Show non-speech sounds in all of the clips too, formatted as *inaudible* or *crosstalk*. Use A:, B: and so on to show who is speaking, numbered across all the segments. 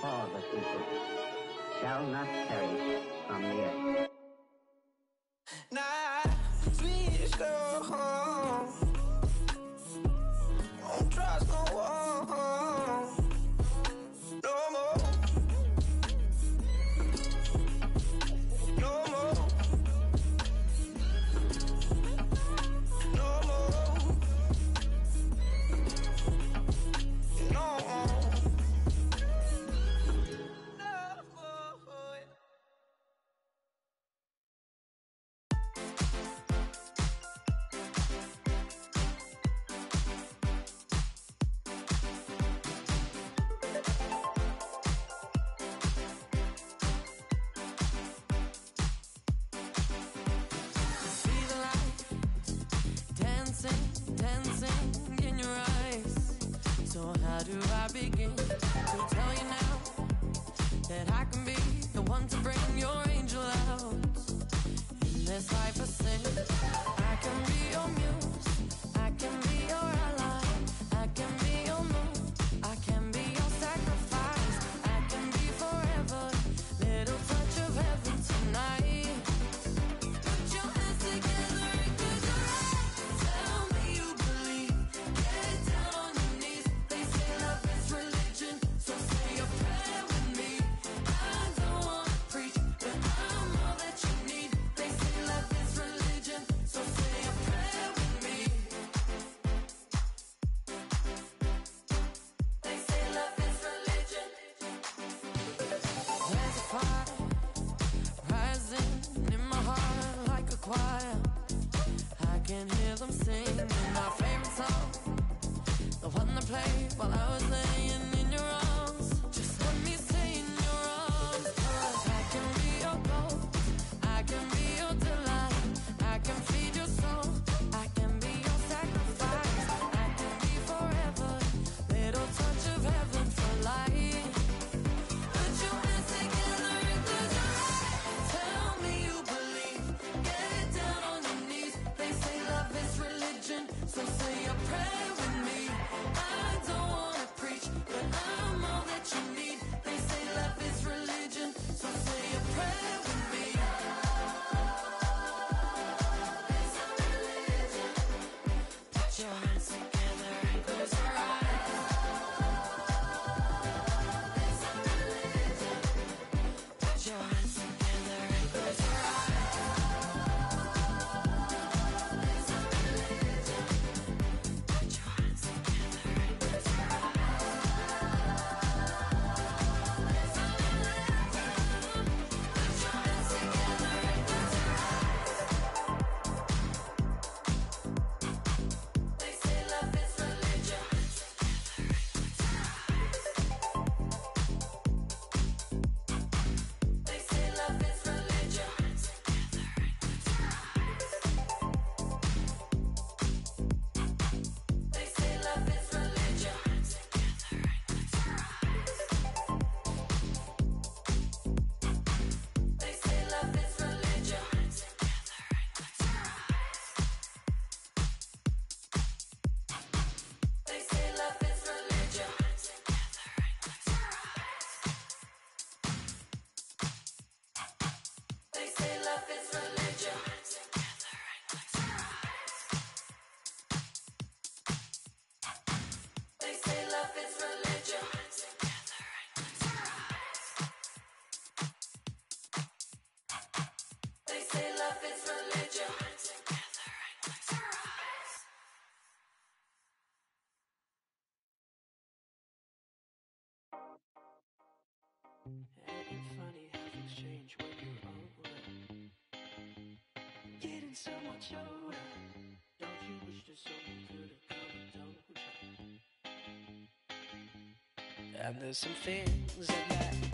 A: for the people shall not perish from the earth.
B: Now, I'm singing my favorite song. The one that played while I was laying Don't you
C: wish and? And there's some things in that.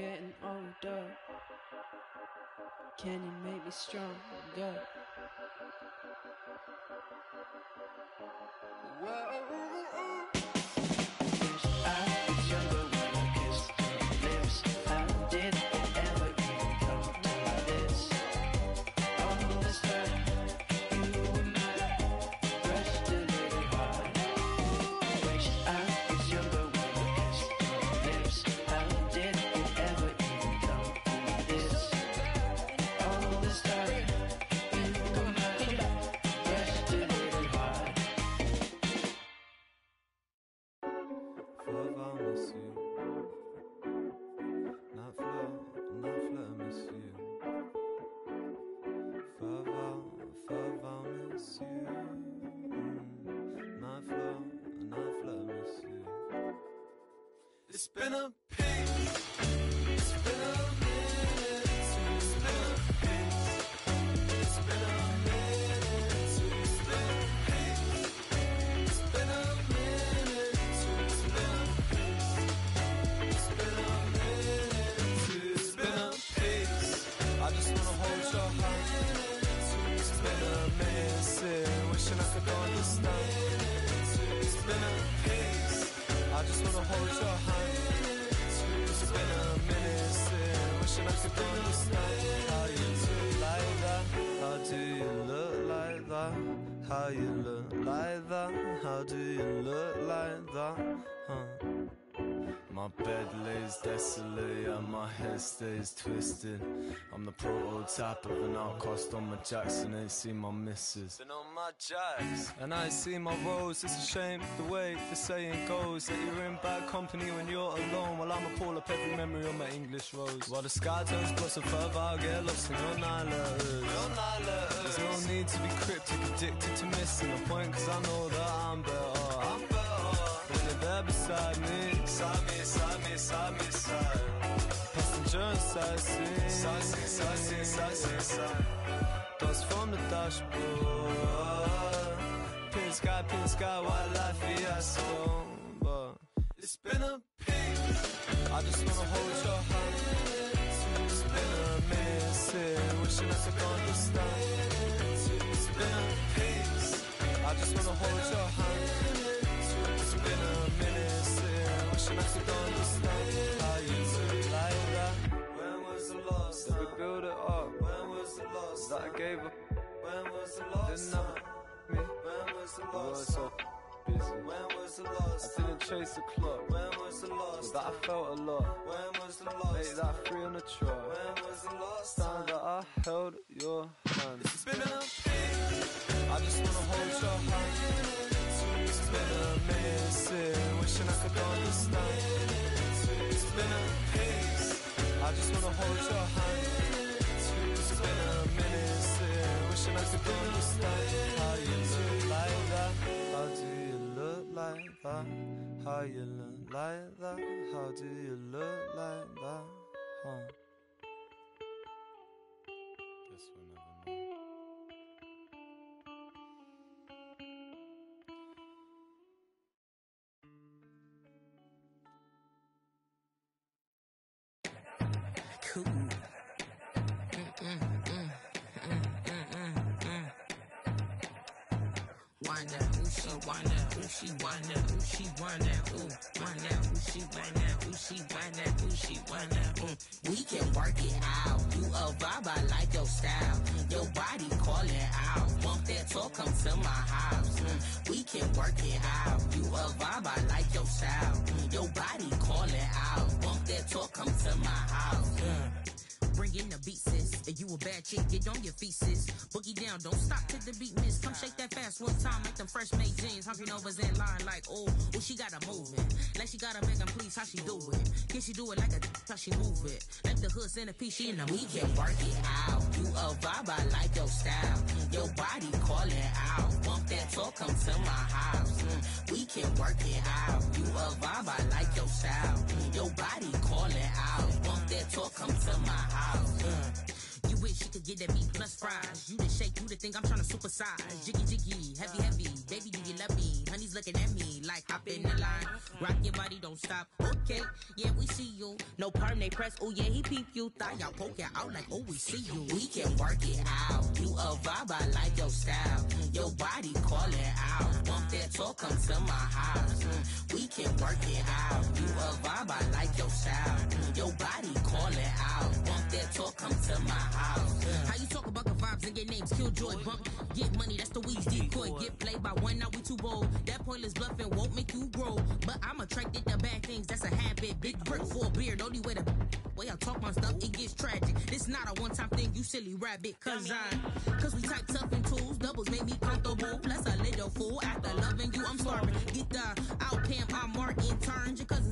C: Getting older. Can you make me stronger? Oh, oh, oh. Wish I was younger you
D: look like that? How do you look like that? My bed lays desolate and my head stays twisted. I'm the prototype of an outcast on my Jackson. Ain't seen my missus. Been on my jacks. And I see my rose. It's a shame the way the saying goes that you're in bad company when you're alone. While I'ma pull up every memory on my English rose. While the sky turns closer further, I'll get lost in your nine letters. Your nine letters. There's no need to be cryptic, addicted to missing a point. Cause I know that I'm better. I'm better. When you're there beside me, side me, me, side. Passenger side seat, side seat, side. Dust from the dashboard. Pin sky, pin sky, wildlife fiasco. It's been a pain. I just wanna hold your hand. It's been a minute, wishing I could understand. It's been a pace. I just wanna hold your hand. It's been a minute, wishing I could understand how you look like that. When was the last time we built it up? When was the last that I gave up? When was the last Didn't me? When was the last so busy? When was the last I didn't chase the clock. When was the last but that I felt a lot. When was the last Made that free on the truck. When was the last time that I held your hand? It's been a pain. I just wanna hold your hand. Been a minute, wishing I could understand. It's been a pace. I just wanna hold your hand. It's been a minute, wishing I could understand. How you look like that? How do you look like that? How you look like that? How do you look like that? Huh?
E: Wind that, ooh, she wind that, ooh, she wind that, ooh, she wind that, ooh, wind that, ooh, she wind that, ooh, she wind that, ooh, she wind that. We can work it out. You a vibe, I like your style. Your body calling out. Want that talk, come to my house. Mm, we can work it out. You a vibe, I like your style. Mm, your body calling out. Want that talk, come to my house. Mm. Bring in the beat, sis. If you a bad chick, get on your feet, sis. Boogie down, don't stop till the beat miss. Come shake that fast one time, make them fresh made jeans. Hungry Novas in line like, oh, oh, she got a moving. Like she got a make 'em please, how she do it? Can she do it like a how she move it? Like the hood centerpiece, she in the We can work it out. You a vibe, I like your style. Your body calling out. Want that talk, come to my house. Mm, we can work it out. You a vibe, I like your style. Mm, your body calling out. Want that talk, come to my house. Mm. You wish you could get that beat plus fries. You the shake, you the thing I'm tryna supersize. Jiggy jiggy, heavy heavy, baby do you love me? Honey's looking at me like hop in the line. Rock your body, don't stop. Okay, yeah we see you. No perm, they press. Oh yeah, he peep you. Thought y'all poke it out like oh we see you. We can work it out. You a vibe, I like your style. Your body call it out. Bump that talk, come to my house. We can work it out. You a vibe, Bump, get money. That's the weeds decoy. Get played by one, now we too bold. That pointless bluffing won't make you grow. But I'm attracted to bad things. That's a habit. Big brick for a beard. Only way to way I talk my stuff, it gets tragic. This not a one time thing, you silly rabbit. Cause I, cause we type tough and tools. Doubles make me comfortable. Plus a little fool. After loving you, I'm starving. Get the Pam, I'm Martin.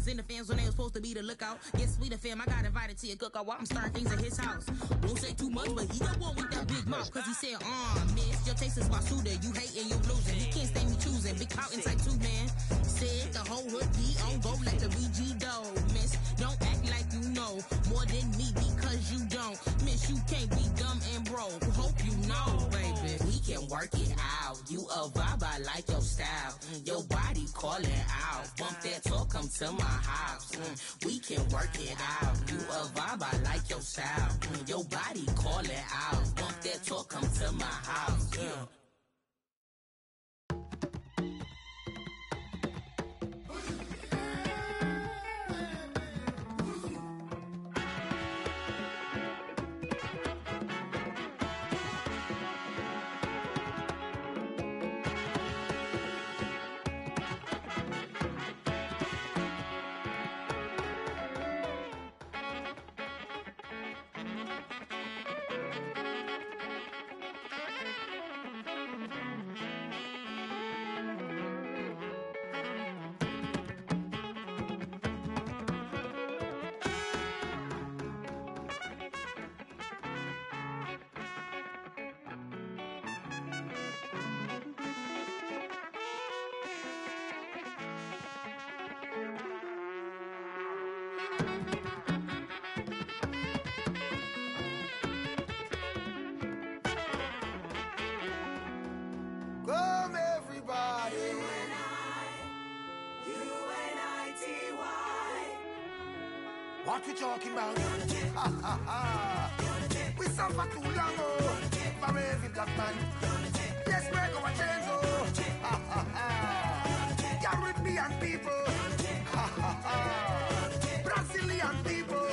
E: In the fans when they was supposed to be the lookout. Yes, we the fam. I got invited to your cookout while I'm starting things at his house. Won't say too much, but he the one with that big mouth. Cause he said, uh, miss, your taste is my suitor. You hating, you losing. He can't stand me choosing. Big pouting type two, man. Said the whole hood be on go like the BG dough. Miss, don't act like you know more than me because you don't. Miss, you can't be dumb and broke. Hope you know, baby. We can work it out. You a vibe, I like your style. Your body calling out. Bump that come to my house. Mm, We can work it out. You a vibe, I like your style. Mm, Your body call it out. Bump that talk, come to my house. Yeah.
F: What we talking about? Ha. *laughs* We suffer too long, oh. For every black man. Let's break our chains, oh. Ha ha ha. Caribbean people. Ha ha ha. Brazilian people.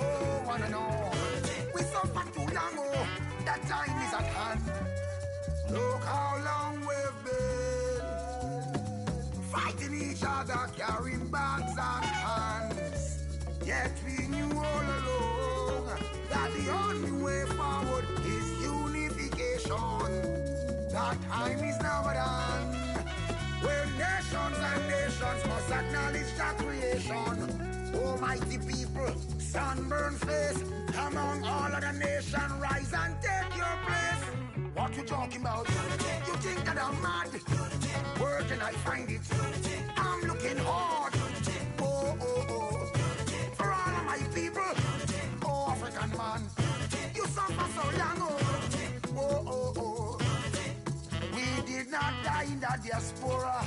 F: Oh, and all. We suffer too long, oh. That time is at hand. Look how people, sunburn face, among all other nations, rise and take your place. What you talking about? You think that I'm mad? Where can I find it? I'm looking hard. Oh, oh, oh. For all of my people. Oh, African man. You suffer so long, oh. Oh, oh, oh. We did not die in the diaspora.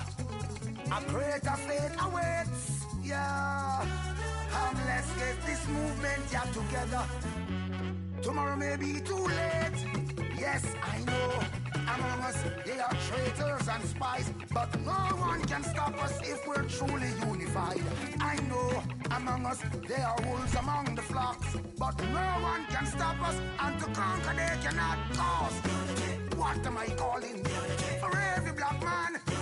F: A greater fate awaits. Yeah. Let's get this movement here together. Tomorrow may be too late. Yes, I know. Among us, they are traitors and spies, but no one can stop us if we're truly unified. I know. Among us, there are wolves among the flocks, but no one can stop us, and to conquer they cannot cause. What am I calling? For every black man.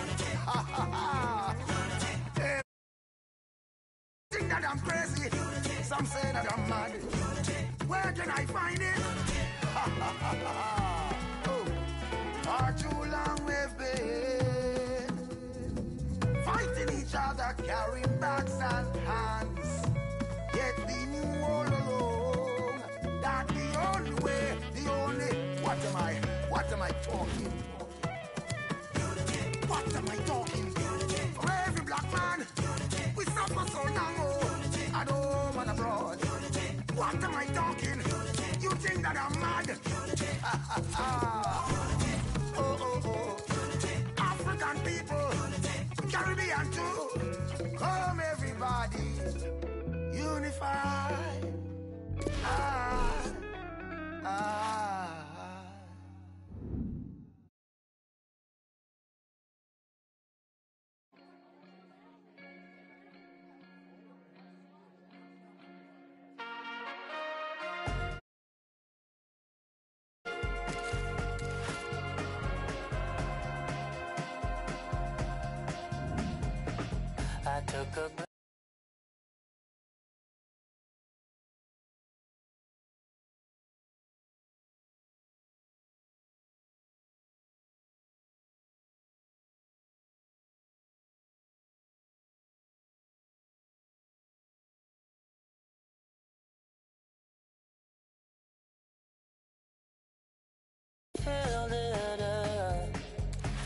F: Am I talking? For every black man, we suffer so long, oh, at home and abroad. What am I talking? You think that I'm mad? *laughs* Oh, oh, oh. African people, Caribbean too. Come everybody, unify. Ah, ah.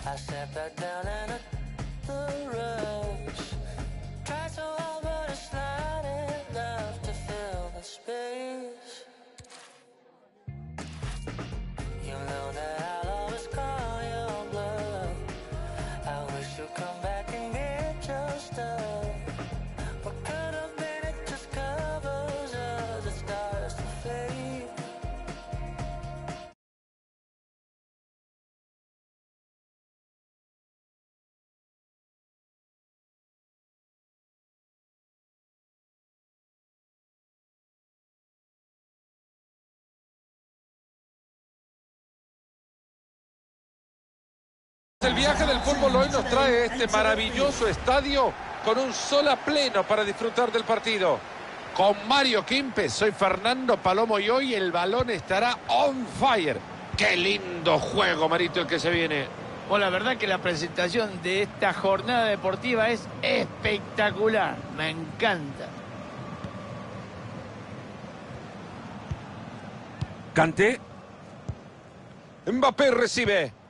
C: I sat back
G: El viaje del fútbol hoy nos trae este maravilloso estadio con un sol a pleno para disfrutar del partido. Con Mario Quimpe, soy Fernando Palomo y hoy el balón estará on fire. Qué lindo juego, Marito, el que se viene.
H: Bueno, la verdad que la presentación de esta jornada deportiva es espectacular. Me encanta.
G: Canté. Mbappé recibe.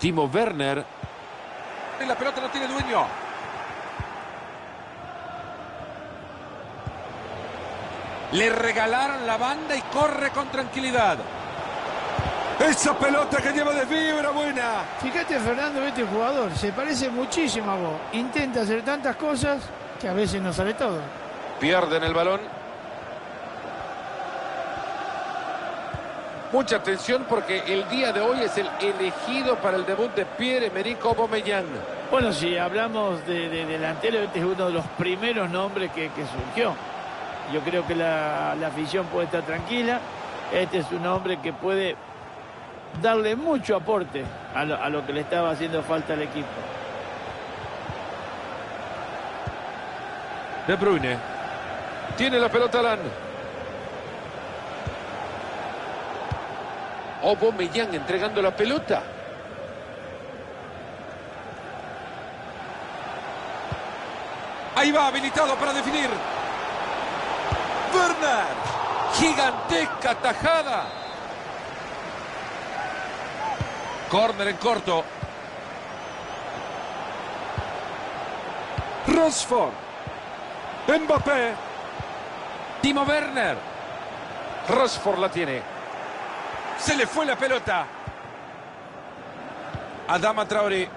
G: Timo Werner. La pelota no tiene dueño. Le regalaron la banda y corre con tranquilidad. Esa pelota que lleva de fibra buena.
I: Fíjate, Fernando, este jugador se parece muchísimo a vos. Intenta hacer tantas cosas que a veces no sale todo.
G: Pierden el balón. Mucha atención porque el día de hoy es el elegido para el debut de Pierre-Emerick Aubameyang.
H: Bueno, si hablamos de, de delantero, este es uno de los primeros nombres que, que surgió. Yo creo que la, la afición puede estar tranquila. Este es un hombre que puede darle mucho aporte a lo, a lo que le estaba haciendo falta al equipo.
G: De Bruyne. Tiene la pelota Alan. Aubameyang entregando la pelota. Ahí va, habilitado para definir. Werner. Gigantesca tajada. Corner en corto. Rosford. Mbappé. Timo Werner. Rosford la tiene. Se le fue la pelota. Adama Traoré.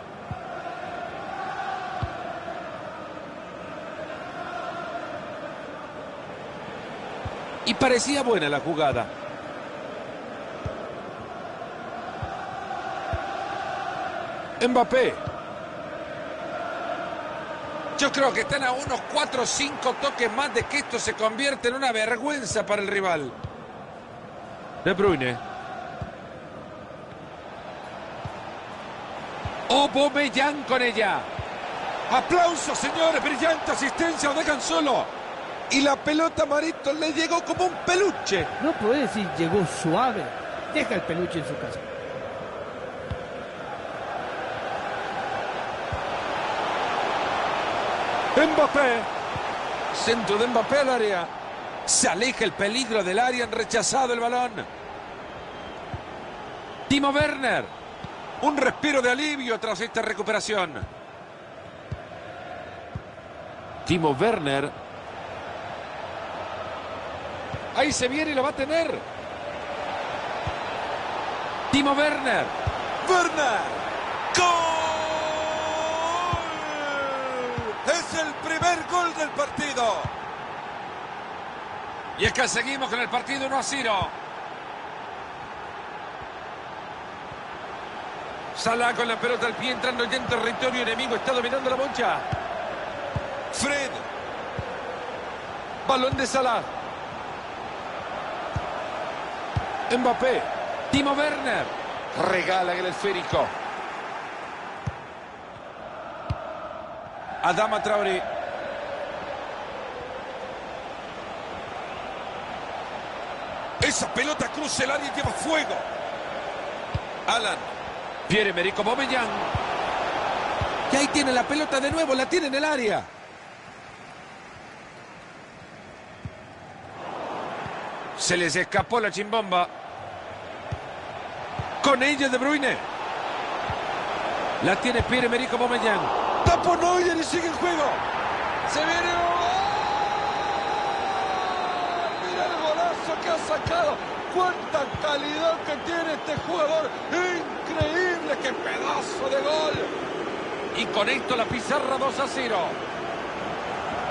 G: Y parecía buena la jugada. Mbappé. Yo creo que están a unos 4 o 5 toques más de que esto se convierte en una vergüenza para el rival. De Bruyne. Aubameyang con ella. Aplausos, señores. Brillante asistencia. Lo dejan solo. Y la pelota Marito le llegó como un peluche.
I: No puede decir llegó suave. Deja el peluche en su casa.
G: Mbappé. Centro de Mbappé al área. Se aleja el peligro del área. Han rechazado el balón. Timo Werner. Un respiro de alivio tras esta recuperación. Timo Werner. Ahí se viene y lo va a tener. Timo Werner.
D: Werner. ¡Gol! Es el primer gol del partido.
G: Y es que seguimos con el partido 1 a 0. Salah con la pelota al pie entrando ya en territorio enemigo. Está dominando la moncha.
D: Fred.
G: Balón de Salah. Mbappé. Timo Werner. Regala el esférico. Adama Traoré.
D: Esa pelota cruza el área y lleva fuego. Alan.
G: Pierre-Emerick Aubameyang. Y ahí tiene la pelota de nuevo, la tiene en el área. Se les escapó la chimbomba. Con ella De Bruyne. La tiene Pierre-Emerick Aubameyang. Tapó Neuer y sigue el juego. Se viene gol. Mira el golazo que ha sacado. Cuánta calidad que tiene este jugador. Increíble, qué pedazo de gol. Y con esto la pizarra 2 a 0.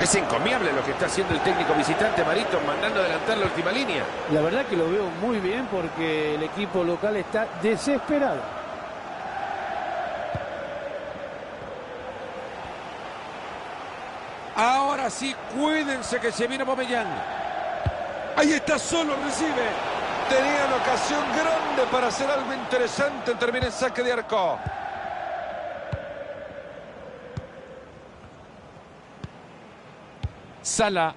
G: Es encomiable lo que está haciendo el técnico visitante Marito, mandando adelantar la última línea.
H: La verdad que lo veo muy bien porque el equipo local está desesperado.
G: Ahora sí, cuídense que se viene Bomellán. Ahí está, solo recibe. Tenía una ocasión grande para hacer algo interesante. Termina en saque de arco. Sala.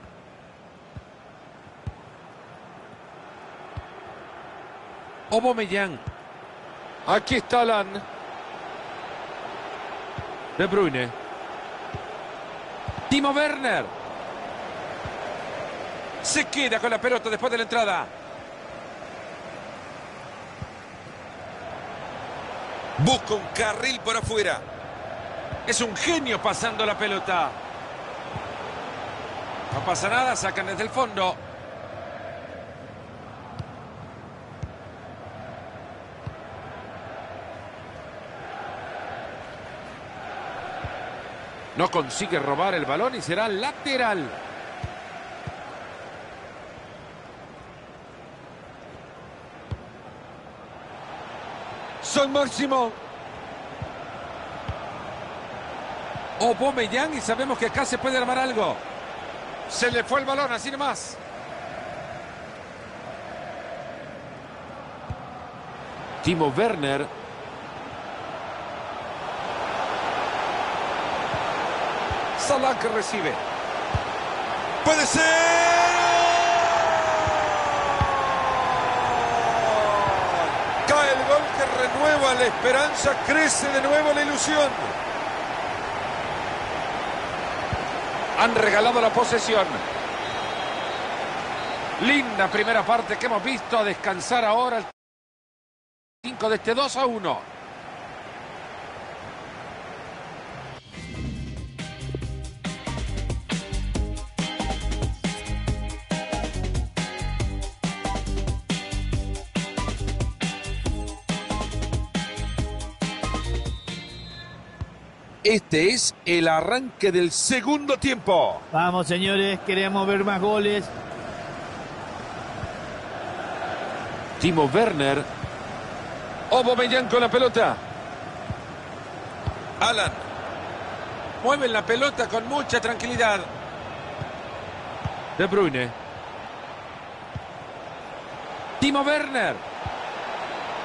G: Aubameyang. Aquí está Alan. De Bruyne. Timo Werner. Se queda con la pelota después de la entrada.
D: Busca un carril por afuera.
G: Es un genio pasando la pelota. No pasa nada, sacan desde el fondo. No consigue robar el balón y será lateral. Son Máximo. Aubameyang y sabemos que acá se puede armar algo. Se le fue el balón, así nomás. Timo Werner. Salah que recibe.
D: ¡Puede ser!
G: Cae el gol que renueva la esperanza, crece de nuevo la ilusión. Han regalado la posesión. Linda primera parte que hemos visto. A descansar ahora el 5 de este 2 a 1. Este es el arranque del segundo tiempo.
H: Vamos, señores, queremos ver más goles.
G: Timo Werner. Aubameyang con la pelota.
D: Alan.
G: Mueven la pelota con mucha tranquilidad. De Bruyne. Timo Werner.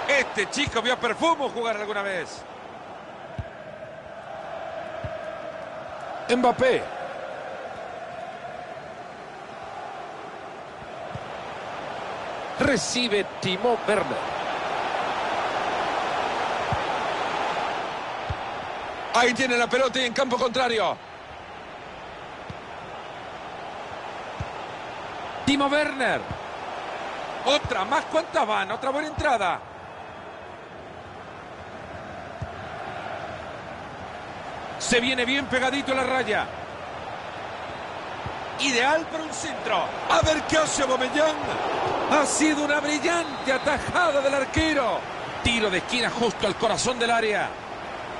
G: Este chico vio a Perfumo jugar alguna vez. Mbappé. Recibe Timo Werner. Ahí tiene la pelota y en campo contrario. Timo Werner. Otra más. ¿Cuántas van? Otra buena entrada. Se viene bien pegadito a la raya. Ideal para un centro. A ver qué hace Aubameyang. Ha sido una brillante atajada del arquero. Tiro de esquina justo al corazón del área.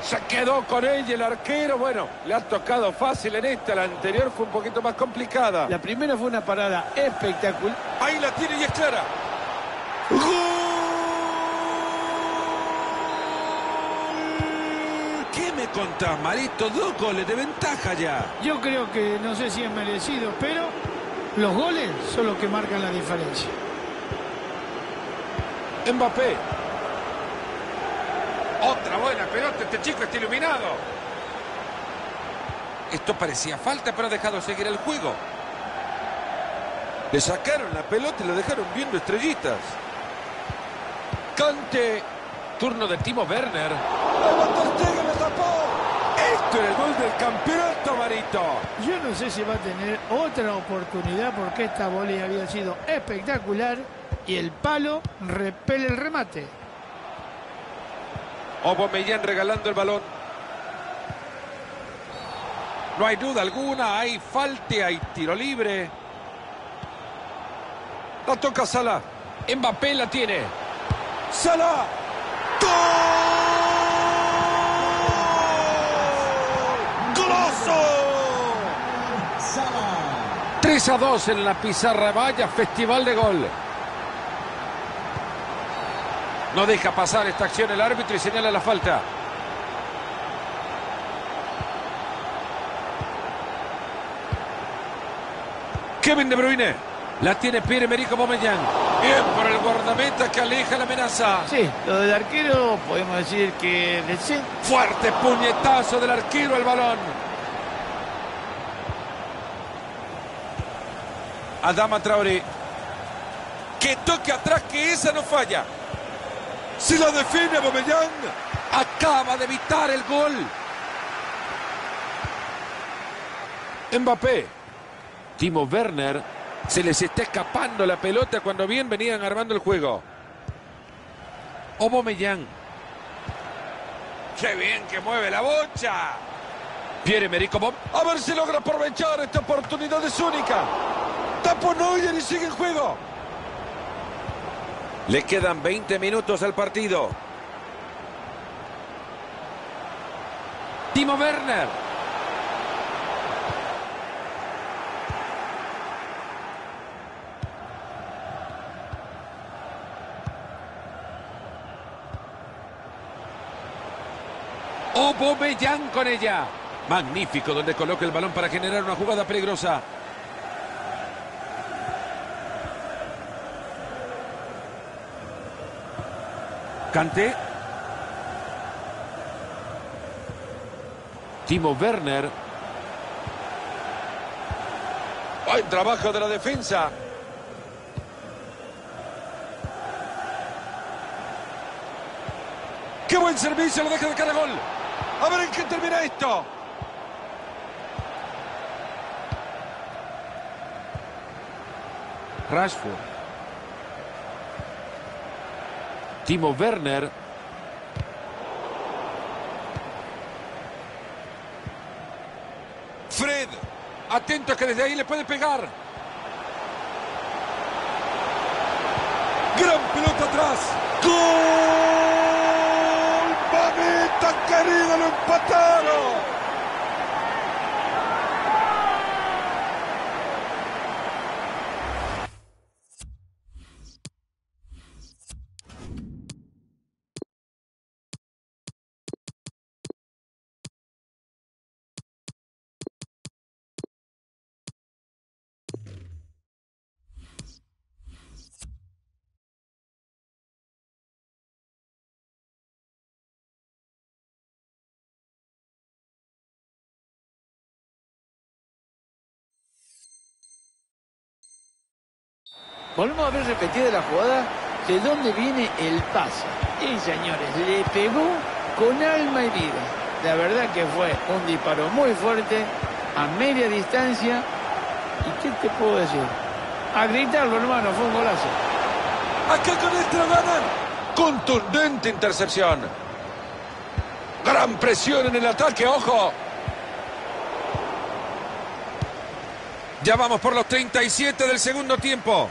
G: Se quedó con ella el arquero. Bueno, le ha tocado fácil en esta. La anterior fue un poquito más complicada.
H: La primera fue una parada espectacular.
G: Ahí la tiene y es clara. ¡Gol! ¿Qué me contás, Marito? Dos goles de ventaja ya.
I: Yo creo que no sé si es merecido, pero los goles son los que marcan la diferencia.
G: Mbappé. Otra buena pelota, este chico está iluminado. Esto parecía falta, pero ha dejado seguir el juego. Le sacaron la pelota y lo dejaron viendo estrellitas. Cante. Turno de Timo Werner. Esto era el gol del campeonato, Marito.
I: Yo no sé si va a tener otra oportunidad porque esta volea había sido espectacular y el palo repele el remate.
G: Aubameyang regalando el balón. No hay duda alguna, hay falta, hay tiro libre. La toca Sala. Mbappé la tiene. Sala. ¡Gol! 3 a 2 en la pizarra vaya, festival de gol. No deja pasar esta acción el árbitro y señala la falta. Kevin De Bruyne. La tiene Pierre-Emerick Aubameyang. Bien por el guardameta que aleja la amenaza.
H: Sí, lo del arquero podemos decir que.
G: Fuerte puñetazo del arquero al balón. Adama Traoré. Que toque atrás, que esa no falla. Si la define Aubameyang. Acaba de evitar el gol. Mbappé. Timo Werner. Se les está escapando la pelota cuando bien venían armando el juego. Aubameyang. ¡Qué bien que mueve la bocha! Pierre-Emerick Aubameyang. A ver si logra aprovechar esta oportunidad, es única. Tapo Neuer y sigue el juego. Le quedan 20 minutos al partido. Timo Werner. Aubameyang con ella. Magnífico donde coloca el balón para generar una jugada peligrosa. Kanté. Timo Werner. Buen trabajo de la defensa. ¡Qué buen servicio! Lo deja de cara a gol. A ver en qué termina esto. Rashford. Timo Werner. Fred. Atento que desde ahí le puede pegar. Gran pelota atrás. ¡Gol! ¡Mamita querida! ¡Lo empataron!
H: Volvemos a ver repetida la jugada de dónde viene el pase. Y señores, le pegó con alma y vida. La verdad que fue un disparo muy fuerte, a media distancia. ¿Y qué te puedo decir? A gritarlo, hermano, fue un golazo.
G: Acá con esto ganan. Contundente intercepción. Gran presión en el ataque, ojo. Ya vamos por los 37 del segundo tiempo.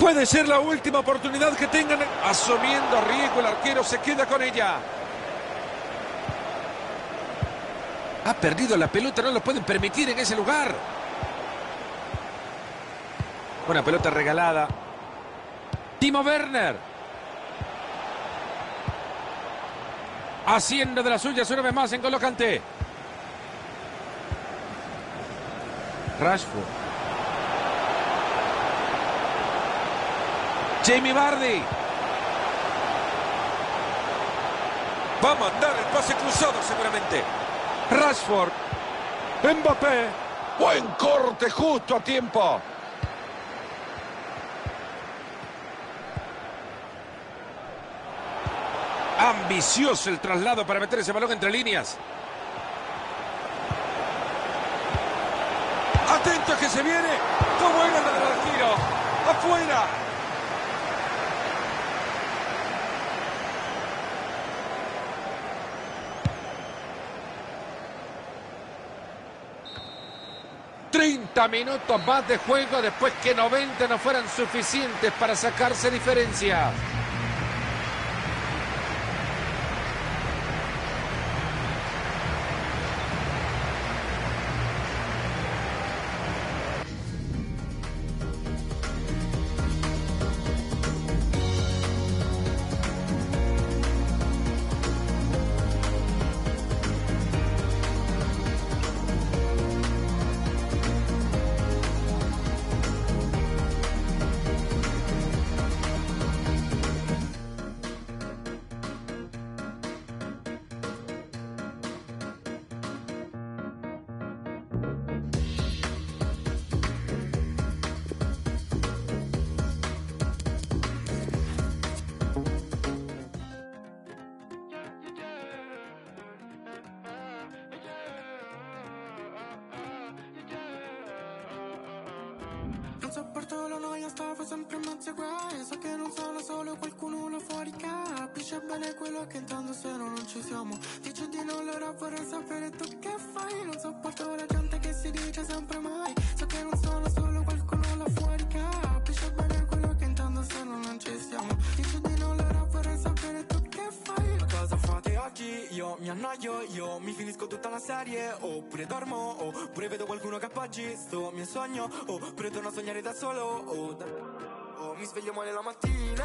G: Puede ser la última oportunidad que tengan. Asumiendo riesgo, el arquero se queda con ella. Ha perdido la pelota, no lo pueden permitir en ese lugar. Una pelota regalada. Timo Werner. Haciendo de las suyas una vez más en colocante. Rashford. Jamie Vardy. Va a mandar el pase cruzado seguramente. Rashford. Mbappé. Buen corte justo a tiempo. Ambicioso el traslado para meter ese balón entre líneas. Atento que se viene. ¿Cómo era del giro? Afuera. ...30 minutos más de juego... ...después que 90 no fueran suficientes... ...para sacarse diferencia.
J: Stavo sempre in mezzo ai guai So che non sono solo qualcuno là fuori Capisce bene quello che intendo se no non ci siamo. Dice di no, allora vorrei sapere tu che fai Non sopporto la gente che si dice sempre mai So che non sono solo
K: mi annoio, io mi finisco tutta la serie Oppure dormo, oppure vedo qualcuno che appoggi Sto mio sogno, oppure torno a sognare da solo oh, da- oh, mi sveglio male la mattina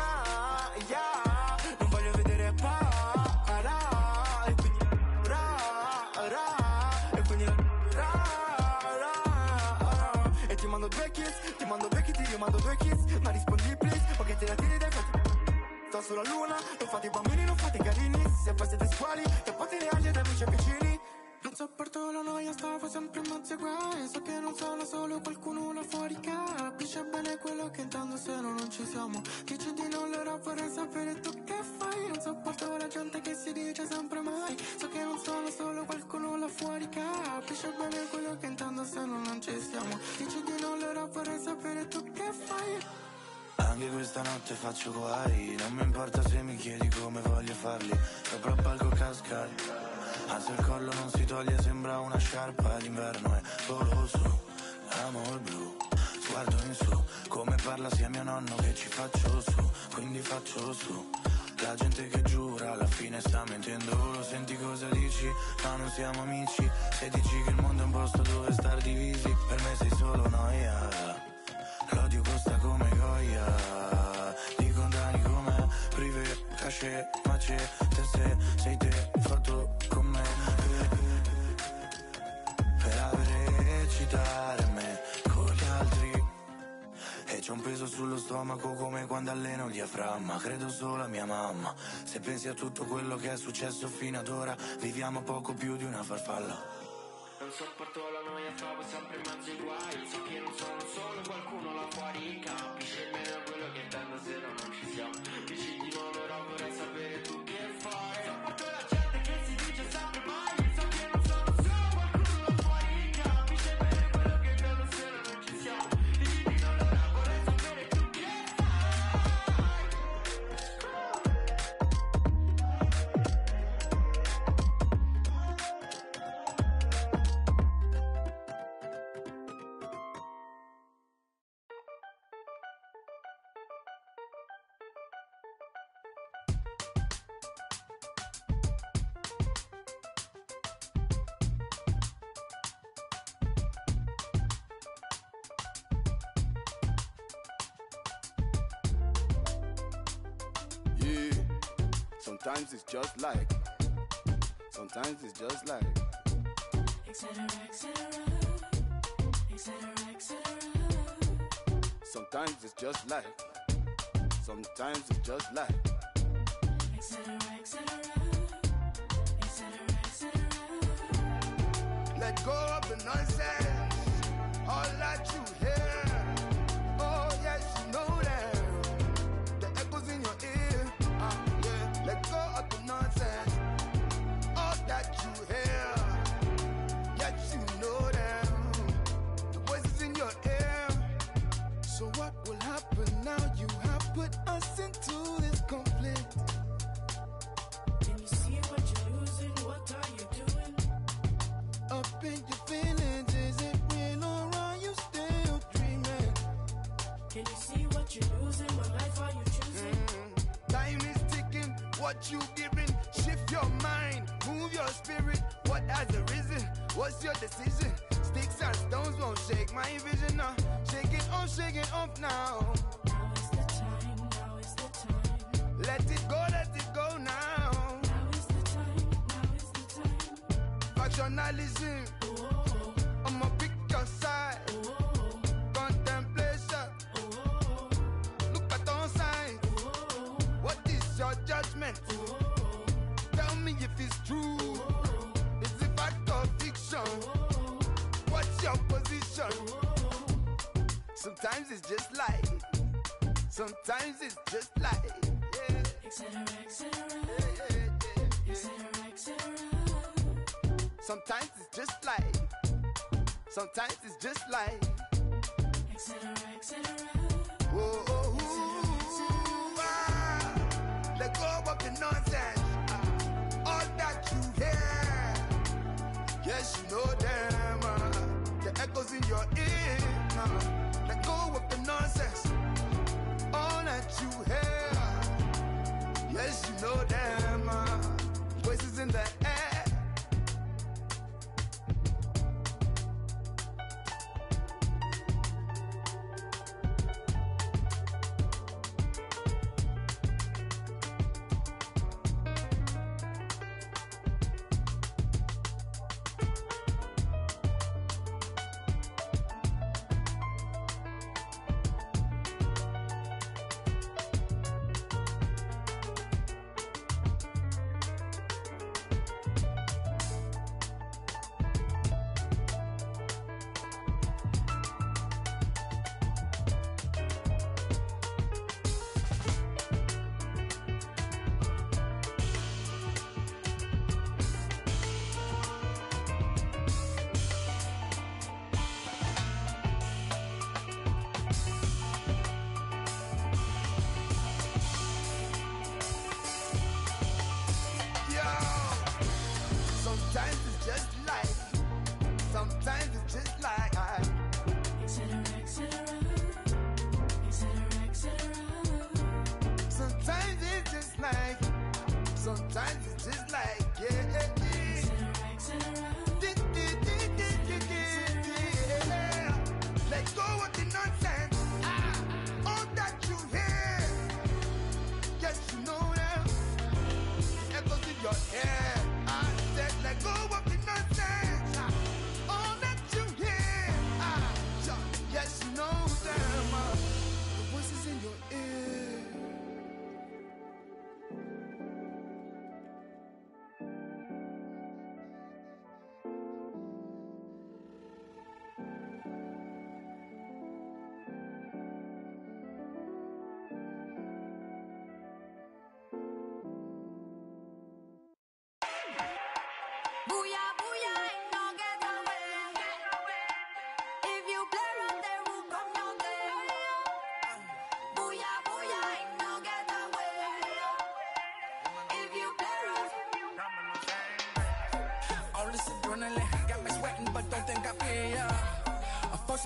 K: yeah. Non voglio vedere para E quindi ra, ra, E quindi ra, ra, ra. E ti mando due kiss, ti mando due kiss, ti mando due kiss Ma rispondi please, o te la tiri dai Sto sulla luna, non fate i bambini, non fate i carini. Se poi siete squali, che fate le aglie da amici vicini.
J: Non sopporto la noia, stavo sempre in mezzo ai guai. So che non sono solo qualcuno là fuori Capisce bene quello che intendo se no non ci siamo. Dice di no, allora vorrei sapere tu che fai? Non sopporto la gente che si dice sempre mai. So che non sono solo qualcuno là fuori Capisce bene quello che intendo se no non ci siamo. Dice di no, allora vorrei sapere tu che fai
L: Anche questa notte faccio guai Non mi importa se mi chiedi come voglio farli. Sopra palco cascare. Alzo il collo non si toglie Sembra una sciarpa. D'inverno È Amo il blu. Sguardo in su Come parla sia mio nonno che ci faccio su. Quindi faccio su. La gente che giura alla fine sta mentendo. Lo senti cosa dici? Ma non siamo amici. Se dici che il mondo è un posto dove star divisi Per me sei solo noia Cachet, mace, te se sei te fatto con me. Per avere recitare me con gli altri. E c'ho un peso sullo stomaco come quando alleno il diaframma Credo solo a mia mamma. Se pensi a tutto quello che è successo fino ad ora Viviamo poco più di una farfalla.
K: Non sopporto la noia, stavo sempre in mezzo ai guai. So che non sono solo qualcuno là fuori Capisce bene quello che intendo se no non ci siamo
M: Sometimes it's just like. Sometimes it's just like.
N: Etc. Etc. Etc. Etc.
M: Sometimes it's just like. Sometimes it's just like.
F: Up your feelings, is it real or are you still dreaming?
N: Can you see what you're losing? What life are you choosing? Mm-hmm.
F: Time is ticking, what you giving? Shift your mind, move your spirit. What has arisen? What's your decision? Sticks and stones won't shake my vision now. Shake it off, shake it off now. Sometimes it's just like, sometimes it's just like, yeah.
N: Etc. Etc.
F: Sometimes it's just like, sometimes it's just like,
N: Etc. Etc.
F: whoa, oh, ah. let go of the nonsense. ah. All that you hear, yes, you know them. ah. the echoes in your ear. Go the nonsense. All that you hear, yes, you know them. ah. voices in the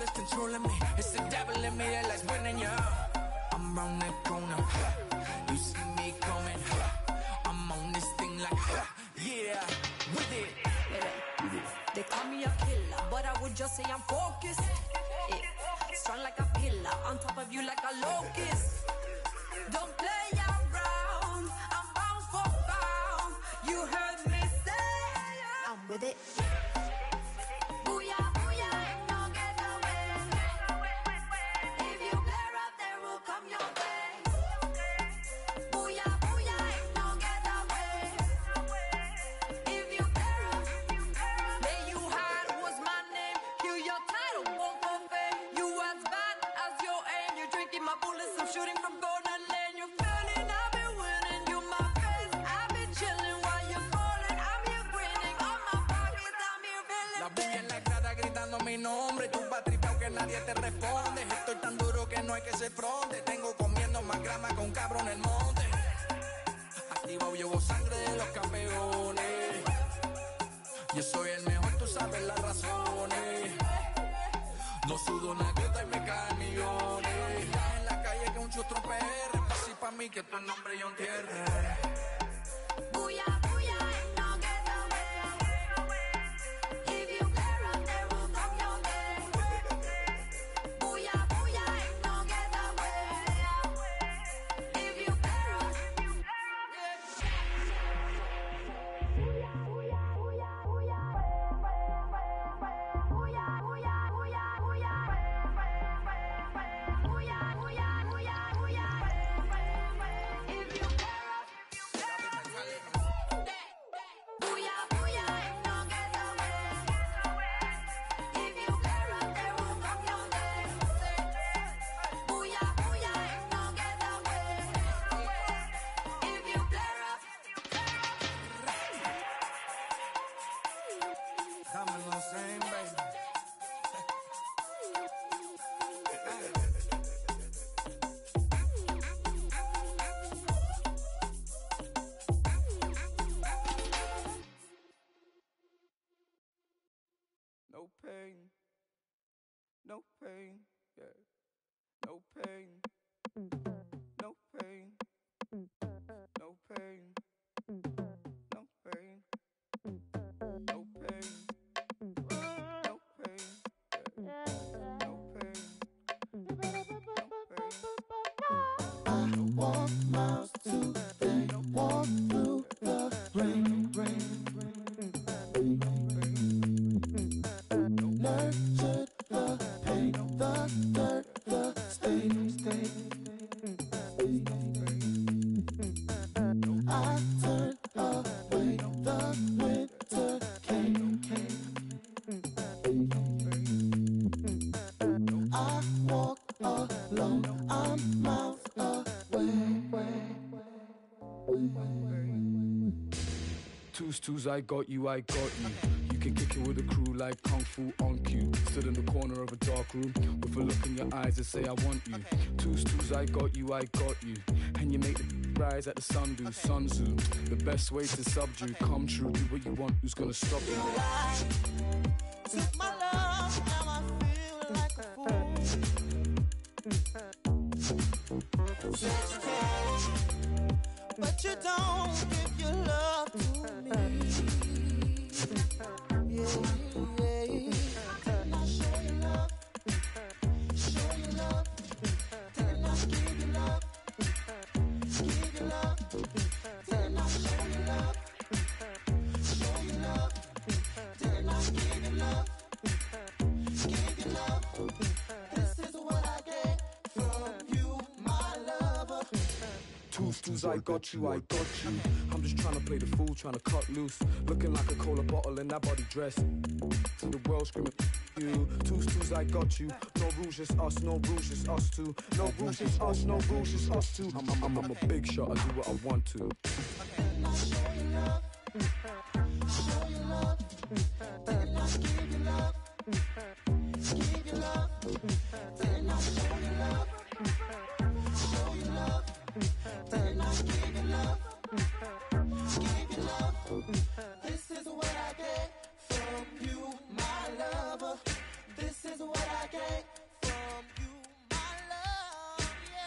O: that's controlling me. It's the devil in me that winning. I'm round corner. You see me coming. I'm on this thing like, yeah, with it.
P: They call me a killer, but I would just say I'm focused. Yeah. Strong like a pillar, on top of you like a locust. Don't play around, I'm bound for
Q: bound. You
R: heard me
P: say I'm with it. everything.
S: Twos, I got you, I got you. You can kick it with a crew like Kung Fu on cue. Stood in the corner of a dark room with a look in your eyes that say, I want you. Twos, twos, I got you, I got you. And you make the rise at the sun do, Sun Tzu. The best way to subdue, come true, do what you want, who's gonna stop you?
P: Took
S: got you, I got you. I'm just trying to play the fool, trying to cut loose. Looking like a cola bottle in that body dress. To the world screaming, you. Twos, I got you. No rules, just us, no rules, just us two. No rules, just us, no rules, just us two. I'm, I'm, I'm, I'm a big shot, I do what I want to.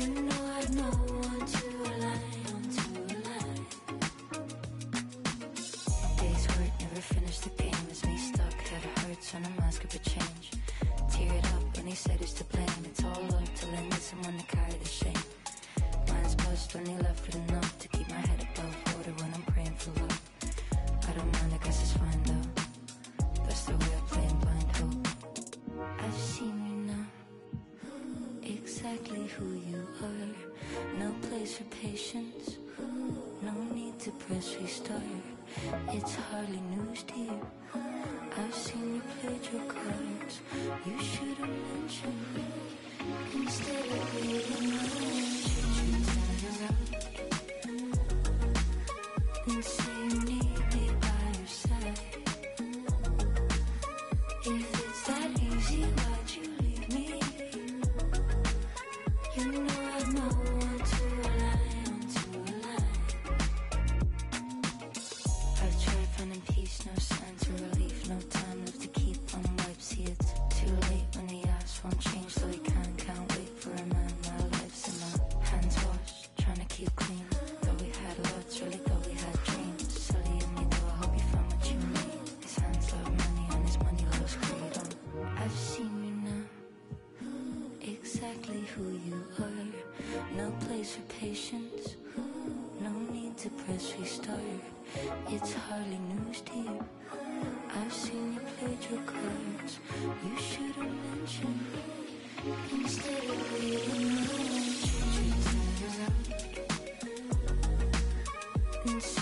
T: can
U: exactly who you are. No place for patience, no need to press restart. It's hardly news to you. I've seen you played your cards. You should have mentioned me instead of leaving. who you are. No place for patience, no need to press restart. It's hardly news to you. I've seen you played your cards. You should have mentioned instead of leaving. Around.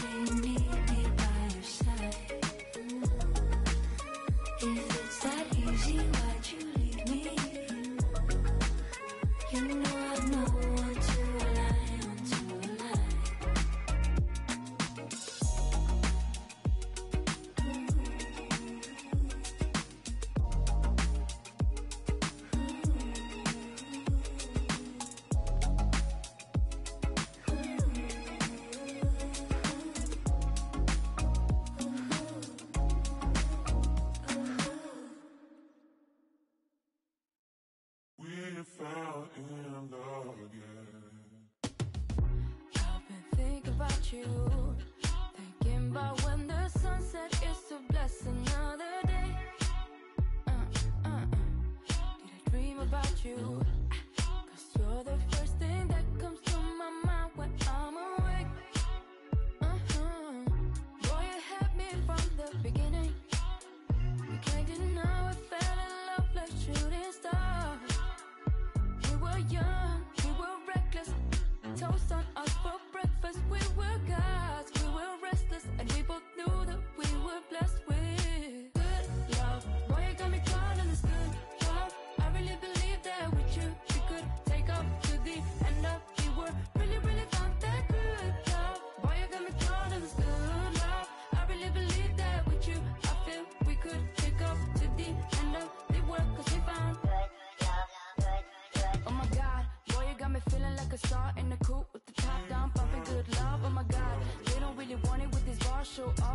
V: About you. Thinking about when the sunset is to bless another day. Uh, uh, uh. Did I dream about you?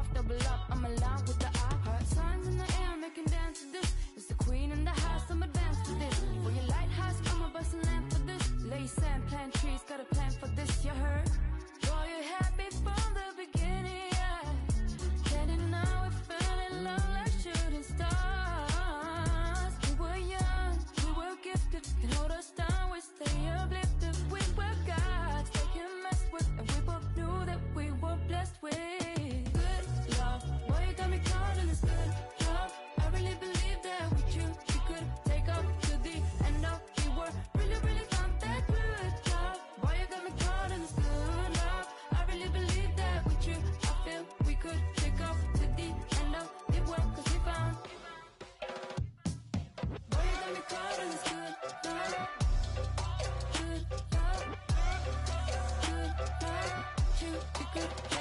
V: Off, double up. I'm alive with the eye. Heart signs in the air, making dance to this. It's the queen in the house, I'm advanced for this. For your lighthouse, I'm a bustin' lamp for this. Lay sand, plant trees, got a plan for this, you heard? Boy, you had me from the beginning, yeah. Can't deny we fell in love like shooting stars. We were young, we were gifted, can hold us Good.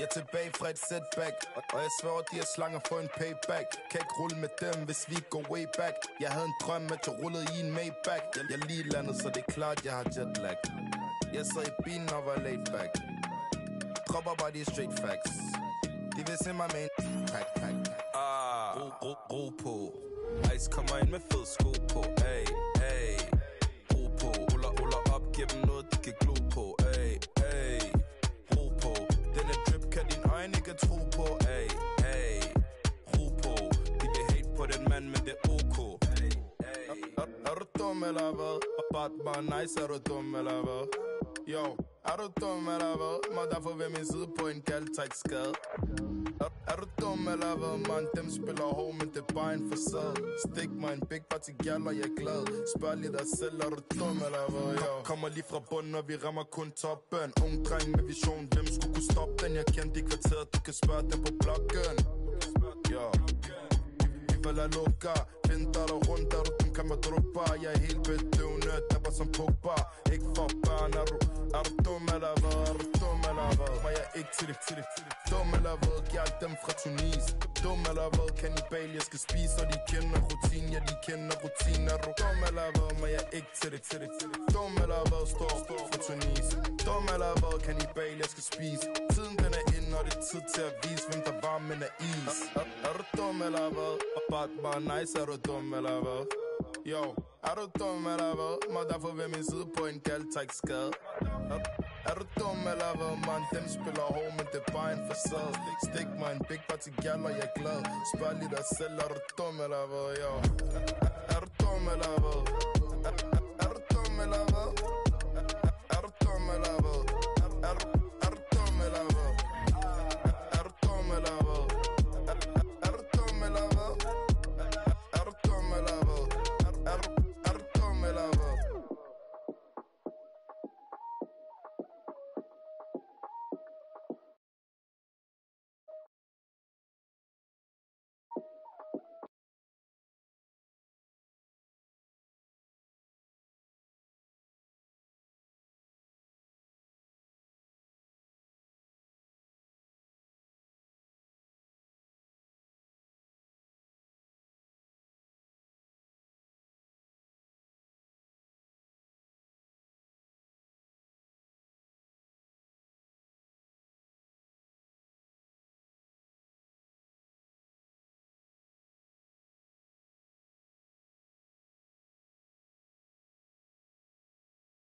W: Jeg er tilbage fra et setback Og jeg sværger, de er slanger for en payback. Kan ikke rulle med dem, hvis vi går way back. Jeg havde en drøm, at jeg rullede i en Maybach Jeg, jeg lige landet, så det er klart, jeg har jetlag Jeg sad i bilen og var laid back. Dropper bare de straight facts. De vil se mig med en pack, pack.
D: Ah, ro, ro, ro på Ice kommer ind med fed sko på Ay, ay tro på Ay, ay Ro på De vil hate på den mand, men det er ok
W: Er, er du dum eller hvad? Batman nice, er du dum eller hvad? Yo, er du dum eller hvad? Må derfor ved min side på en kald dum eller hvad, man? Dem spiller hård, men det er bare en facade Stik mig en big party gal, og jeg er glad Spørg lige dig selv, er du dum eller hvad? Yo. Kommer lige fra bunden, og vi rammer kun toppen Ung dreng med vision, hvem skulle kunne stoppe den? Jeg kendte i kvarteret, du kan spørge dem på blokken Ja Vi falder loca, finder dig rundt, er du den kan man droppa Jeg er helt bedøvende, dabber som Pogba Ikke for børn, er du, er du dum eller hvad? Er du hvad? Var jeg ikke til det, til det, til det Dum eller hvad? Gjald dem fra Tunis Dum eller hvad? Kanibal, jeg skal spise Og de kender rutin, ja de kender rutin Er du dum eller hvad? Må jeg ikke til det, til det, til det Dum eller hvad? Står står fra Tunis Dum eller hvad? Kanibal, jeg skal spise Tiden den er inde, og det er tid til at vise Hvem der var, men er is Er, er du dum eller hvad? Og bare, bare nice, er du dum eller hvad? Yo, er du dum eller hvad? Må derfor ved min side på en kald, tak skade er, du dum eller hvad, man? Dem spiller hård, men det er bare en facade Stik mig en big party gal, og jeg er glad Spørg lige dig selv, er du dum eller hvad? Yo, er, du dum eller hvad? Er, du dum eller hvad? Er, du dum eller hvad? Er du